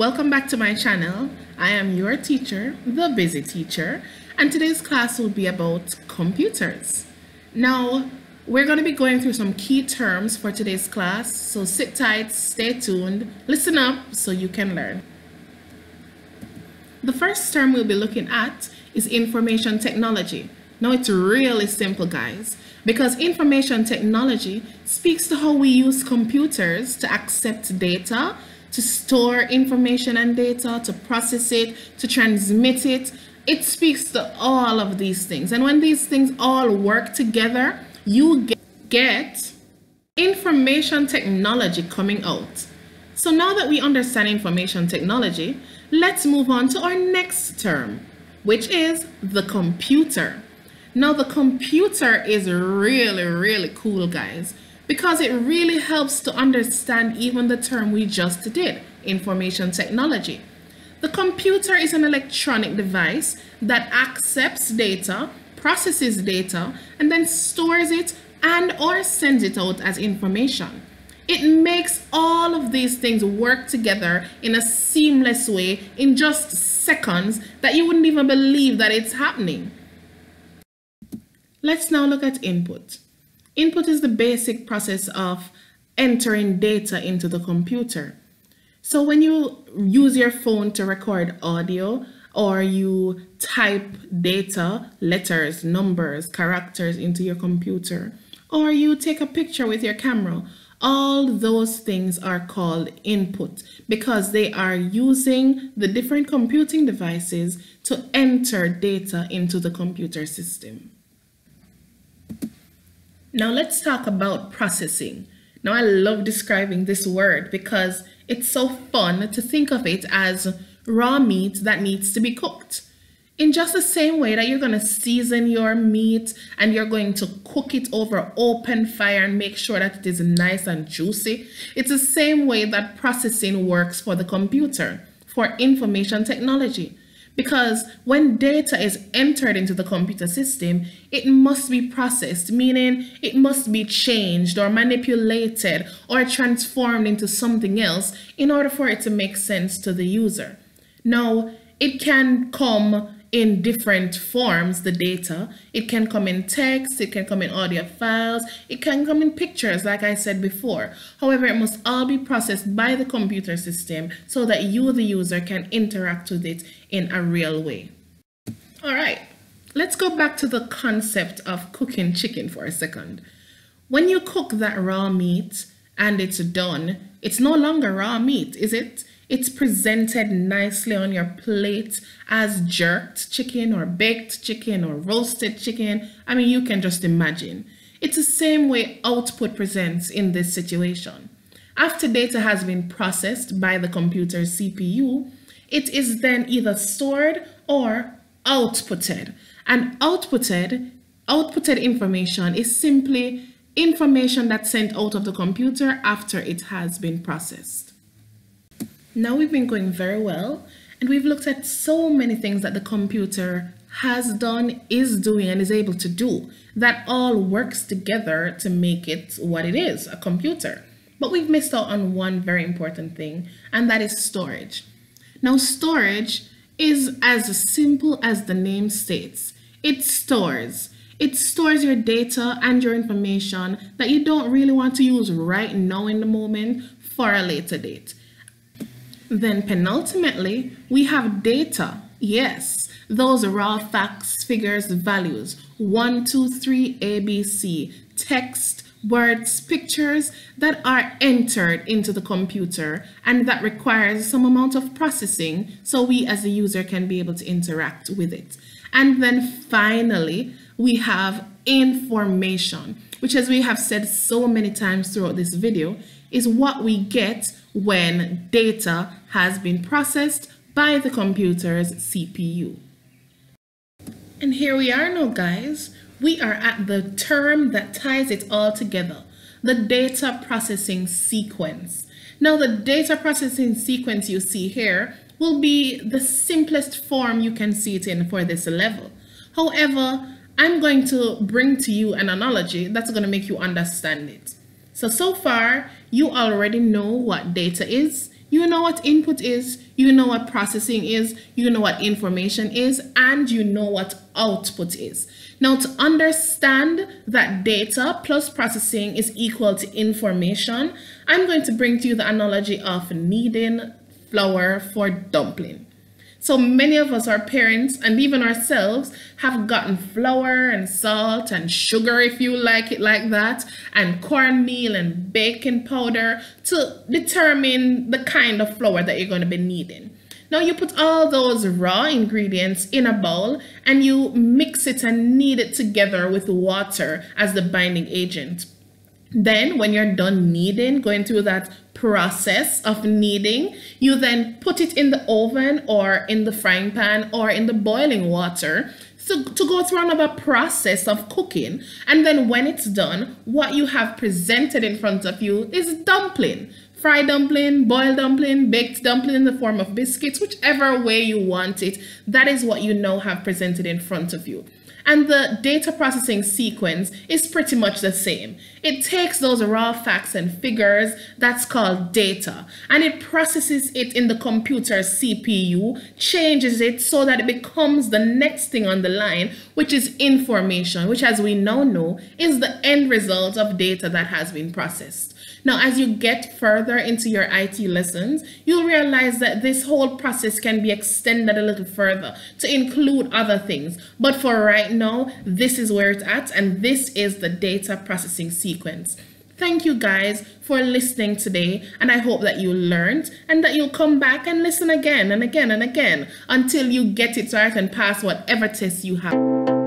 welcome back to my channel. I am your teacher, the Busi teacher, and today's class will be about computers. Now, we're going to be going through some key terms for today's class, so sit tight, stay tuned, listen up so you can learn. The first term we'll be looking at is information technology. Now, it's really simple, guys, because information technology speaks to how we use computers to accept data, to store information and data, to process it, to transmit it. It speaks to all of these things. And when these things all work together, you get information technology coming out. So now that we understand information technology, let's move on to our next term, which is the computer. Now the computer is really, really cool, guys because it really helps to understand even the term we just did, information technology. The computer is an electronic device that accepts data, processes data, and then stores it and or sends it out as information. It makes all of these things work together in a seamless way in just seconds that you wouldn't even believe that it's happening. Let's now look at input. Input is the basic process of entering data into the computer. So when you use your phone to record audio or you type data, letters, numbers, characters into your computer, or you take a picture with your camera, all those things are called input because they are using the different computing devices to enter data into the computer system. Now let's talk about processing. Now I love describing this word because it's so fun to think of it as raw meat that needs to be cooked. In just the same way that you're going to season your meat and you're going to cook it over open fire and make sure that it is nice and juicy, it's the same way that processing works for the computer, for information technology. Because when data is entered into the computer system, it must be processed, meaning it must be changed or manipulated or transformed into something else in order for it to make sense to the user. Now, it can come in different forms, the data. It can come in text, it can come in audio files, it can come in pictures, like I said before. However, it must all be processed by the computer system so that you, the user, can interact with it in a real way. All right, let's go back to the concept of cooking chicken for a second. When you cook that raw meat and it's done, it's no longer raw meat, is it? It's presented nicely on your plate as jerked chicken or baked chicken or roasted chicken. I mean, you can just imagine. It's the same way output presents in this situation. After data has been processed by the computer's CPU, it is then either stored or outputted. And outputted, outputted information is simply information that's sent out of the computer after it has been processed. Now we've been going very well and we've looked at so many things that the computer has done, is doing, and is able to do that all works together to make it what it is, a computer. But we've missed out on one very important thing, and that is storage. Now, storage is as simple as the name states. It stores. It stores your data and your information that you don't really want to use right now in the moment for a later date. Then penultimately, we have data. Yes, those raw facts, figures, values, one, two, three, ABC, text, words, pictures that are entered into the computer and that requires some amount of processing so we as a user can be able to interact with it. And then finally, we have information, which as we have said so many times throughout this video, is what we get when data has been processed by the computer's CPU. And here we are now, guys. We are at the term that ties it all together, the data processing sequence. Now, the data processing sequence you see here will be the simplest form you can see it in for this level. However, I'm going to bring to you an analogy that's going to make you understand it. So, so far, you already know what data is. You know what input is, you know what processing is, you know what information is, and you know what output is. Now, to understand that data plus processing is equal to information, I'm going to bring to you the analogy of kneading flour for dumpling. So many of us, our parents, and even ourselves, have gotten flour and salt and sugar, if you like it like that, and cornmeal and baking powder to determine the kind of flour that you're going to be needing. Now you put all those raw ingredients in a bowl and you mix it and knead it together with water as the binding agent. Then when you're done kneading, going through that process of kneading, you then put it in the oven or in the frying pan or in the boiling water to, to go through another process of cooking. And then when it's done, what you have presented in front of you is dumpling. Fried dumpling, boiled dumpling, baked dumpling in the form of biscuits, whichever way you want it, that is what you now have presented in front of you. And the data processing sequence is pretty much the same. It takes those raw facts and figures, that's called data, and it processes it in the computer's CPU, changes it so that it becomes the next thing on the line, which is information, which as we now know is the end result of data that has been processed. Now, as you get further into your IT lessons, you'll realize that this whole process can be extended a little further to include other things. But for right now, this is where it's at, and this is the data processing sequence. Thank you guys for listening today, and I hope that you learned and that you'll come back and listen again and again and again until you get it right and pass whatever test you have.